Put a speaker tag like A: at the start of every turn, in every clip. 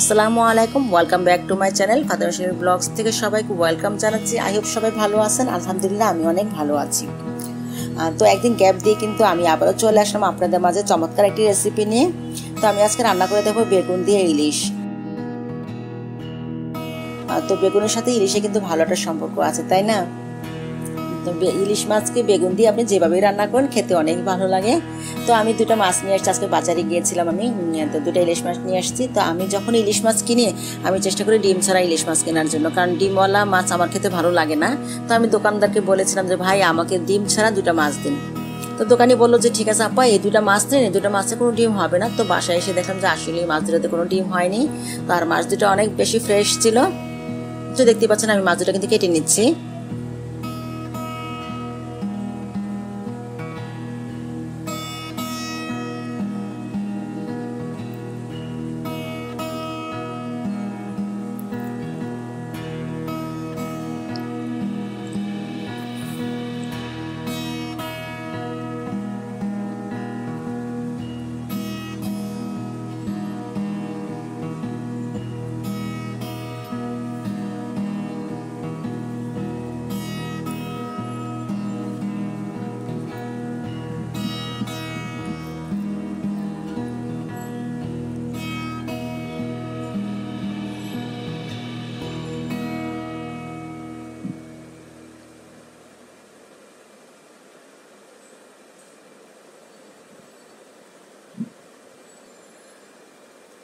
A: আসসালামু আলাইকুম welcome back to my channel Fatema Sharif blogs থেকে সবাইকে ওয়েলকাম জানাচ্ছি। আই হোপ সবাই ভালো আছেন, আলহামদুলিল্লাহ আমি অনেক ভালো আছি। তো একদিন গ্যাপ দিয়ে কিন্তু আমি আবারও চলে আসলাম আপনাদের মাঝে চমৎকার একটি রেসিপি নিয়ে। তো আমি আজকে রান্না করে দেবো বেগুন দিয়ে ইলিশ। তো বেগুনের সাথে ইলিশে কিন্তু ভালো একটা সম্পর্ক আছে, তাই না? তো ইলিশ মাছকে বেগুন দিয়ে আপনি যেভাবেই রান্না করেন, খেতে অনেক ভালো লাগে। তো আমি দুটো মাছ নিয়ে আসছি। আজকে বাজারে গিয়েছিলাম আমি তো দুটো ইলিশ মাছ নিয়ে আসছি। তো আমি যখন ইলিশ মাছ কিনি, আমি চেষ্টা করি ডিম ছাড়া ইলিশ মাছ কেনার জন্য। কারণ ডিমওয়ালা মাছ আমার খেতে ভালো লাগে না। তো আমি দোকানদারকে বলেছিলাম যে, ভাই, আমাকে ডিম ছাড়া দুটো মাছ দিন। তো দোকানি বলল যে, ঠিক আছে আপা, এই দুটো মাছ নেন, এই দুটো মাছে কোনো ডিম হবে না। তো বাসায় এসে দেখলাম যে, আসলে মাছ দুটোতে কোনো ডিম হয়নি। তো আর মাছ দুটো অনেক বেশি ফ্রেশ ছিল। তো দেখতে পাচ্ছেন আমি মাছ দুটো কিন্তু কেটে নিচ্ছি।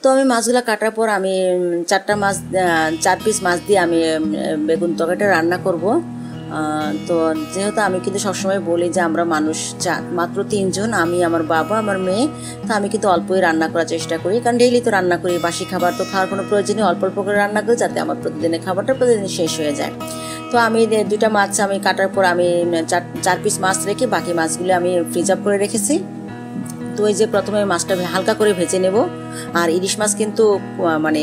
A: তো আমি মাছগুলো কাটার পর আমি চারটা মাছ চার পিস মাছ দিয়ে আমি বেগুন তরকারিটা রান্না করব। তো যেহেতু আমি কিন্তু সবসময় বলি যে আমরা মানুষ মাত্র তিনজন, আমি, আমার বাবা, আমার মেয়ে, তো আমি কিন্তু অল্পই রান্না করার চেষ্টা করি। কারণ ডেইলি তো রান্না করি, বাসি খাবার তো খাওয়ার কোনো প্রয়োজনই অল্প অল্প করে রান্না করি যাতে আমার প্রতিদিনের খাবারটা প্রতিদিন শেষ হয়ে যায়। তো আমি দুটা মাছ আমি কাটার পর আমি চার চার পিস মাছ রেখে বাকি মাছগুলো আমি ফ্রিজ আপ করে রেখেছি। তো ওই যে প্রথমে মাছটা হালকা করে ভেজে নেব। আর ইলিশ মাছ কিন্তু মানে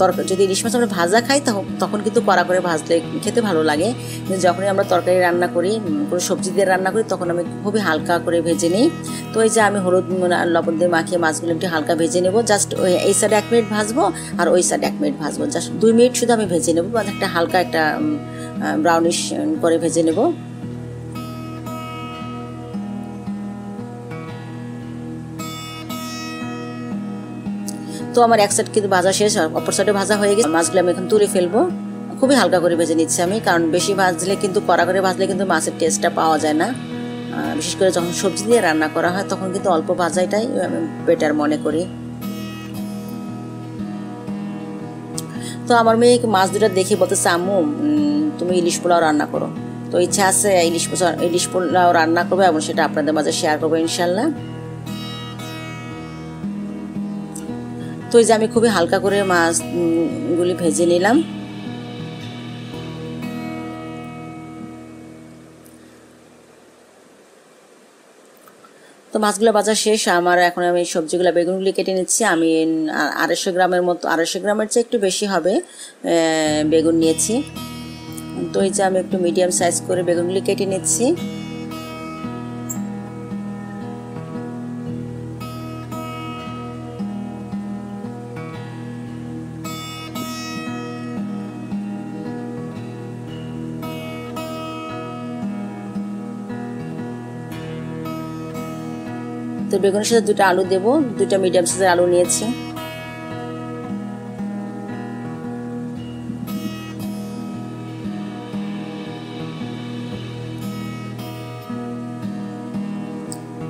A: তরকারি যদি ইলিশ মাছ আমরা ভাজা খাই তখন কিন্তু কড়া করে ভাজলে খেতে ভালো লাগে। যখনই আমরা তরকারি রান্না করি কোনো সবজি দিয়ে রান্না করি, তখন আমি খুবই হালকা করে ভেজে নিই। তো এই যে আমি হলুদ লবণ দিয়ে মাখিয়ে মাছগুলো একটু হালকা ভেজে নেব। জাস্ট ওই, এই সাইডে এক মিনিট ভাজবো আর ওই সাইডে এক মিনিট ভাজবো। জাস্ট দুই মিনিট শুধু আমি ভেজে নেব। একটা হালকা একটা ব্রাউনিশ করে ভেজে নেব। তো আমার এক সাইড কিন্তু ভাজা শেষ অপর সাইডে ভাজা হয়ে গেছে। মাছগুলো আমি এখন তুলে ফেলব। খুবই হালকা করে ভেজে নিচ্ছি আমি, কারণ বেশি ভাজলে কিন্তু, কড়া করে ভাজলে কিন্তু মাছের টেস্টটা পাওয়া যায় না। বিশেষ করে যখন সবজি দিয়ে রান্না করা হয়, তখন কিন্তু অল্প ভাজাইটাই আমি বেটার মনে করি। তো আমার মেয়ে মাছ দুটো দেখে বলতেছে, আম্মু তুমি ইলিশ পোলাও রান্না করো। তো ইচ্ছা আছে, ইলিশ ইলিশ পোলাও রান্না করব এবং সেটা আপনাদের মাঝে শেয়ার করব ইনশাল্লাহ। তো এই যে আমি খুবই হালকা করে মাছগুলি ভেজে নিলাম। তো মাছগুলো বাজার শেষ, আমার এখন আমি সবজিগুলো, বেগুনগুলি কেটে নিচ্ছি। আমি আড়াইশো গ্রামের মতো, আড়াইশো গ্রামের চেয়ে একটু বেশি হবে বেগুন নিয়েছি। তো এই যে আমি একটু মিডিয়াম সাইজ করে বেগুনগুলি কেটে নিচ্ছি। তো বেগুনের সাথে দুটো আলু দেব, দুটা মিডিয়াম সাইজের আলু নিয়েছি।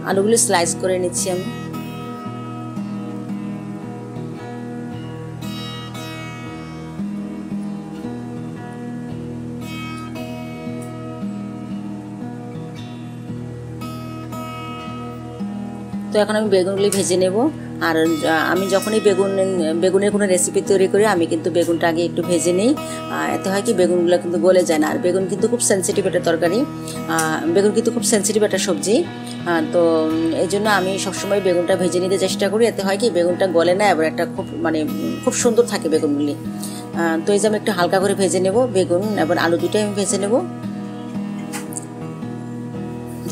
A: আলুগুলো স্লাইস করে নিচ্ছি আমি। তো এখন আমি বেগুনগুলি ভেজে নেব। আর আমি যখনই বেগুন, বেগুনের কোনো রেসিপি তৈরি করি, আমি কিন্তু বেগুনটা আগে একটু ভেজে নিই। এতে হয় কি, বেগুনগুলো কিন্তু গলে যায় না। আর বেগুন কিন্তু খুব সেন্সিটিভ একটা তরকারি। বেগুন কিন্তু খুব সেন্সিটিভ একটা সবজি। তো, এই জন্য আমি সবসময় বেগুনটা ভেজে নিতে চেষ্টা করি। এতে হয় কি, বেগুনটা গলে না, এবার একটা খুব মানে খুব সুন্দর থাকে বেগুনগুলি। তো এই যে আমি একটু হালকা করে ভেজে নেব বেগুন, এবার আলু দুটোই আমি ভেজে নেব।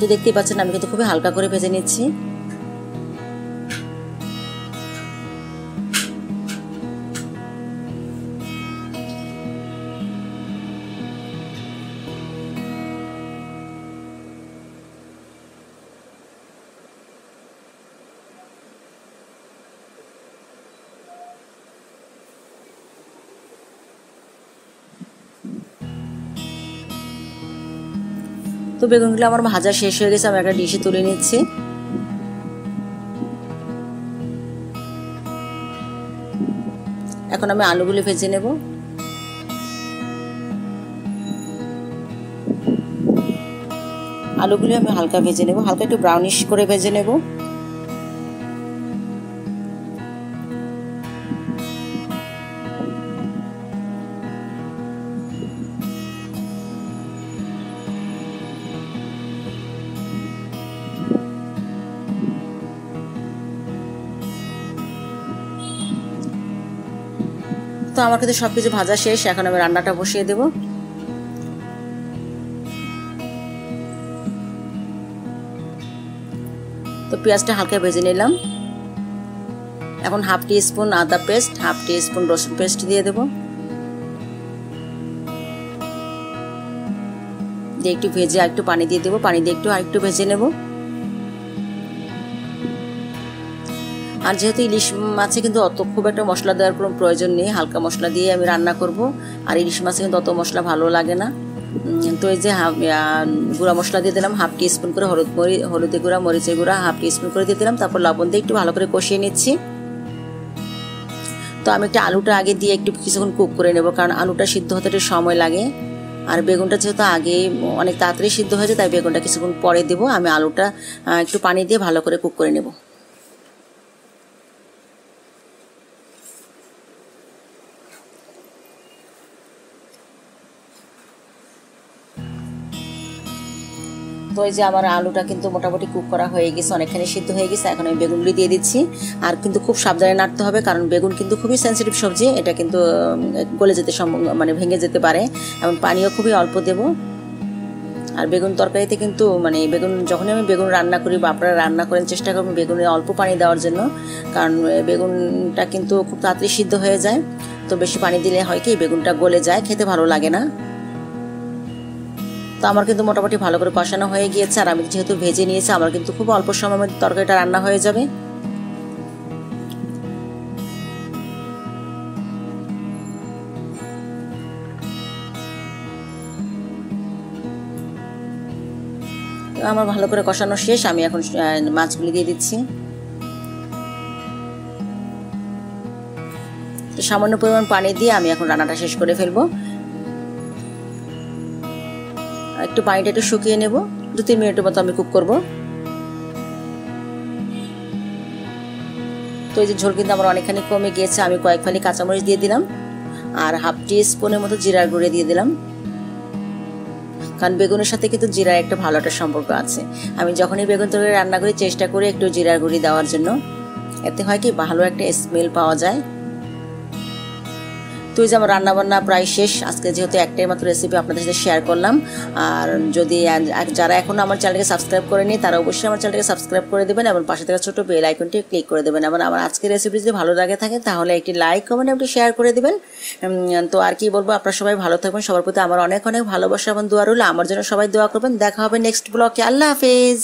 A: তো দেখতেই পাচ্ছেন, আমি কিন্তু খুবই হালকা করে ভেজে নিচ্ছি। তো বেগুনগুলো আমার ভাজা শেষ হয়ে গেছে, আমি একটা ডিশে তুলে নিচ্ছি। এখন আমি আলুগুলো ভেজে নেব। আলুগুলি আমি হালকা ভেজে নেব, হালকা একটু ব্রাউনিশ করে ভেজে নেব। তো আমার কাছে সব কিছু ভাজা শেষ, এখন আমি রান্নাটা বসিয়ে দেব। তো পেঁয়াজটা হালকা ভেজে নিলাম। এখন হাফ টি স্পুন আদা পেস্ট, হাফ টি স্পুন রসুন পেস্ট দিয়ে দেব। দিয়ে একটু ভেজে একটু পানি দিয়ে দেবো, পানি দিয়ে একটু আর একটু ভেজে নেব। আর যেহেতু ইলিশ মাছে কিন্তু অত খুব একটা মশলা দেওয়ার কোনো প্রয়োজন নেই, হালকা মশলা দিয়ে আমি রান্না করব। আর ইলিশ মাছে কিন্তু অত মশলা ভালো লাগে না। তো এই যে গুঁড়া মশলা দিয়ে দিলাম, হাফ টি স্পুন করে হলুদ মরি, হলুদে গুঁড়া, মরিচের গুঁড়া, হাফ টি স্পুন করে দিয়ে দিলাম, তারপর লবণ দিয়ে একটু ভালো করে কষিয়ে নিচ্ছি। তো আমি একটা আলুটা আগে দিয়ে একটু কিছুক্ষণ কুক করে নেব, কারণ আলুটা সিদ্ধ হতে একটু সময় লাগে। আর বেগুনটা যেহেতু আগে অনেক তাড়াতাড়ি সিদ্ধ হয়েছে তাই বেগুনটা কিছুক্ষণ পরে দেবো। আমি আলুটা একটু পানি দিয়ে ভালো করে কুক করে নেব। তো এই যে আমার আলুটা কিন্তু মোটামুটি কুক করা হয়ে গেছে, অনেকখানি সিদ্ধ হয়ে গেছে, এখন আমি বেগুনগুলি দিয়ে দিচ্ছি। আর কিন্তু খুব সাবধানে নাড়তে হবে, কারণ বেগুন কিন্তু খুবই সেন্সিটিভ সবজি, এটা কিন্তু গলে যেতে মানে ভেঙে যেতে পারে, এবং পানিও খুবই অল্প দেব। আর বেগুন তরকারিতে কিন্তু মানে বেগুন, যখনই আমি বেগুন রান্না করি বা আপনারা রান্না করেন, চেষ্টা করবেন বেগুনে অল্প পানি দেওয়ার জন্য, কারণ বেগুনটা কিন্তু খুব তাড়াতাড়ি সিদ্ধ হয়ে যায়। তো বেশি পানি দিলে হয় কি, বেগুনটা গলে যায়, খেতে ভালো লাগে না। তো আমার কিন্তু মোটামুটি ভালো করে কষানো হয়ে গিয়েছে। আর আমি যেহেতু ভেজে নিয়েছি, আমার কিন্তু খুব অল্প সময়ের মধ্যে তরকারিটা রান্না হয়ে যাবে। আমার ভালো করে কষানো শেষ। আমি এখন মাছগুলি দিয়ে দিচ্ছি। সামান্য পরিমাণ পানি দিয়ে আমি এখন রান্নাটা শেষ করে ফেলব। একটু পানিটা একটু শুকিয়ে নেব। দু, তিন মিনিটের মতো আমি কুক করব। তো এই যে ঝোল কিন্তু আমার অনেকখানি কমে গিয়েছে, আমি কয়েক ফালি কাঁচামরিচ দিয়ে দিলাম আর হাফ টি স্পুনের মতো জিরার গুঁড়ে দিয়ে দিলাম। কারণ বেগুনের সাথে কিন্তু জিরার একটা ভালো একটা সম্পর্ক আছে। আমি যখনই বেগুন তরকারি রান্না করি, চেষ্টা করি একটু জিরার গুঁড়ি দেওয়ার জন্য। এতে হয় কি ভালো একটা স্মেল পাওয়া যায়। যে আমার রান্নাবান্না প্রায় শেষ, আজকে যেহেতু একটাই মাত্র রেসিপি আপনাদের সাথে শেয়ার করলাম। আর যদি যারা এখনও আমার চ্যানেলকে সাবস্ক্রাইব করেনি, তারা অবশ্যই আমার চ্যানেলকে সাবস্ক্রাইব করে দেবেন এবং পাশে থাকা ছোটো বেল আইকনটি ক্লিক করে দেবেন। এবং আমার আজকের রেসিপি যদি ভালো লাগে থাকে, তাহলে একটি লাইক কমেন্ট একটি শেয়ার করে দেবেন। তো আর কি বলব, আপনারা সবাই ভালো থাকবেন সবার প্রতি আমার অনেক অনেক ভালোবাসা এবং দোয়া রইল। আমার জন্য সবাই দোয়া করবেন। দেখা হবে নেক্সট ব্লকে আল্লাহ হাফেজ।